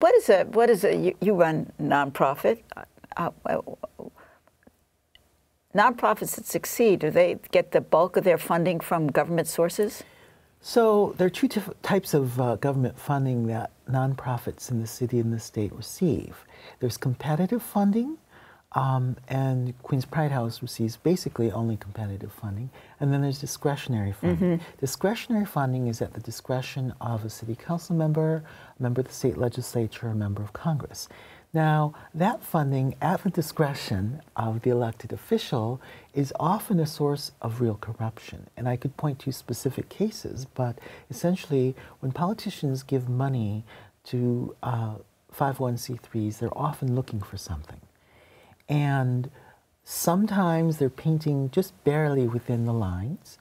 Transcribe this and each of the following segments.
What is a what is a you, you run nonprofit? Uh, uh, nonprofits that succeed, do they get the bulk of their funding from government sources? So there are two types of uh, government funding that nonprofits in the city and the state receive. There's competitive funding, um, and Queens Pride House receives basically only competitive funding. And then there's discretionary funding. Mm-hmm. Discretionary funding is at the discretion of a city council member, a member of the state legislature, a member of Congress. Now, that funding at the discretion of the elected official is often a source of real corruption. And I could point to specific cases, but essentially, when politicians give money to uh, 501c3s, they're often looking for something. And sometimes they're painting just barely within the lines.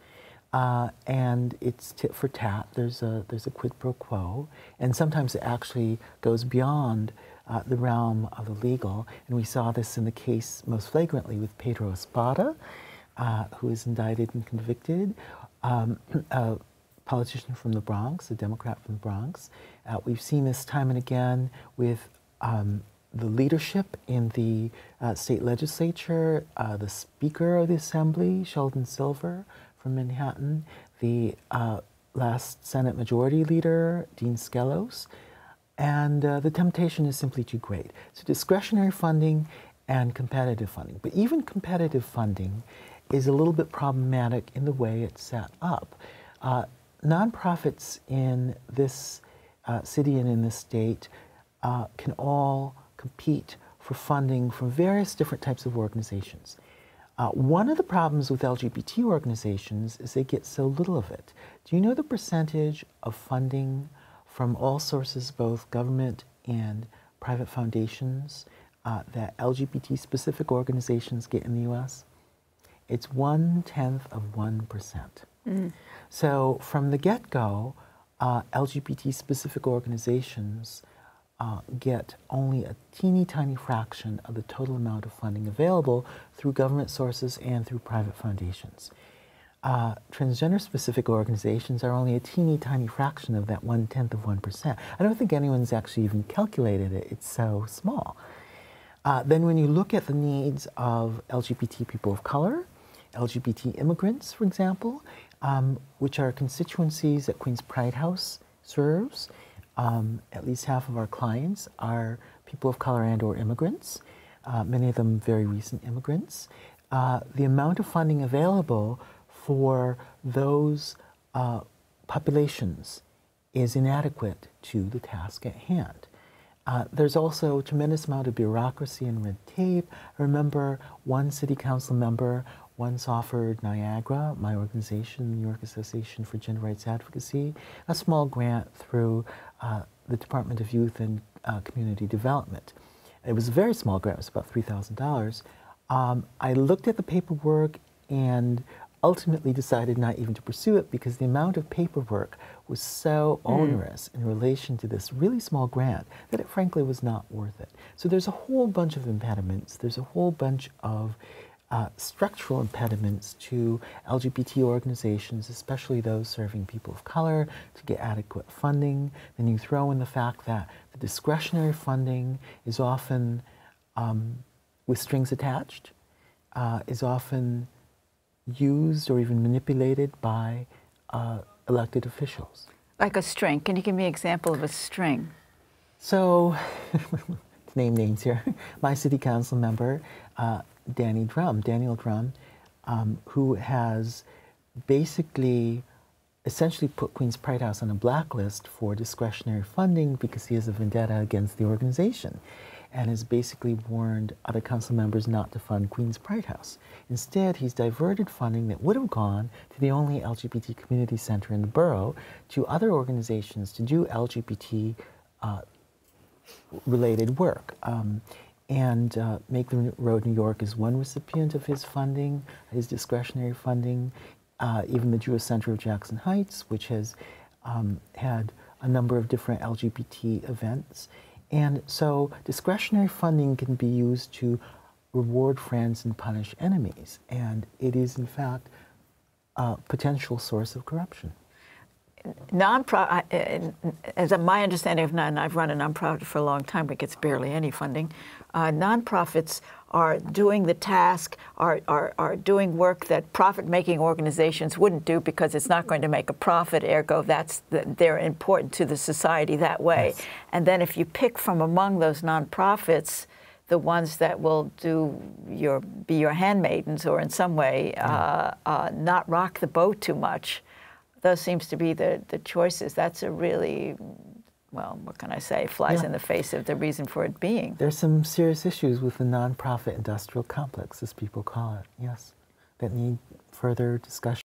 Uh, and it's tit for tat. There's a there's a quid pro quo, and sometimes it actually goes beyond uh, the realm of the legal. And we saw this in the case most flagrantly with Pedro Espada, uh, who was indicted and convicted, um, a politician from the Bronx, a Democrat from the Bronx. Uh, we've seen this time and again with um, the leadership in the uh, state legislature, uh, the Speaker of the Assembly, Sheldon Silver from Manhattan, the uh, last Senate Majority Leader, Dean Skelos, and uh, the temptation is simply too great. So discretionary funding and competitive funding. But even competitive funding is a little bit problematic in the way it's set up. Uh, nonprofits in this uh, city and in this state can all compete for funding from various different types of organizations. Uh, one of the problems with LGBT organizations is they get so little of it. Do you know the percentage of funding from all sources, both government and private foundations, uh, that LGBT specific organizations get in the US? It's one tenth of 1%. Mm. So from the get go, uh, LGBT specific organizations uh, get only a teeny tiny fraction of the total amount of funding available through government sources and through private foundations uh, transgender specific organizations are only a teeny tiny fraction of that one tenth of 1%. I don't think anyone's actually even calculated it, it's so small. Uh, then, when you look at the needs of LGBT people of color, LGBT immigrants, for example, um, which are constituencies that Queens Pride House serves, um, at least half of our clients are people of color and or immigrants, uh, many of them very recent immigrants. Uh, the amount of funding available for those uh, populations is inadequate to the task at hand. Uh, there's also a tremendous amount of bureaucracy and red tape. I remember one city council member once offered NYAGRA, my organization, the New York Association for Gender Rights Advocacy, a small grant through uh, the Department of Youth and uh, Community Development. It was a very small grant, it was about $3,000. Um, I looked at the paperwork and ultimately decided not even to pursue it because the amount of paperwork was so mm. onerous in relation to this really small grant that it frankly was not worth it. So there's a whole bunch of impediments. There's a whole bunch of uh, structural impediments to LGBT organizations, especially those serving people of color, to get adequate funding. Then you throw in the fact that the discretionary funding is often um, with strings attached, uh, is often used or even manipulated by uh, elected officials. Like a string. Can you give me an example of a string? So, to name names here, my city council member, uh, Danny Dromm, Daniel Dromm, um, who has basically essentially put Queens Pride House on a blacklist for discretionary funding because he has a vendetta against the organization and has basically warned other council members not to fund Queens Pride House. Instead, he's diverted funding that would have gone to the only LGBT community center in the borough to other organizations to do LGBT uh, related work. Um, and uh, Make the Road New York is one recipient of his funding, his discretionary funding. Uh, even the Jewish Center of Jackson Heights, which has um, had a number of different LGBT events. And so discretionary funding can be used to reward friends and punish enemies. And it is, in fact, a potential source of corruption. Nonprofit, as my understanding of non, I've run a nonprofit for a long time, but gets barely any funding. Uh, nonprofits are doing the task, are, are, are doing work that profit-making organizations wouldn't do because it's not going to make a profit. Ergo, that's the, they're important to the society that way. Yes. And then if you pick from among those nonprofits the ones that will do your be your handmaidens or in some way uh, uh, not rock the boat too much. Those seems to be the the choices. That's a really well, what can I say? Flies Yeah. in the face of the reason for it being. There's some serious issues with the nonprofit industrial complex, as people call it, yes, that need further discussion.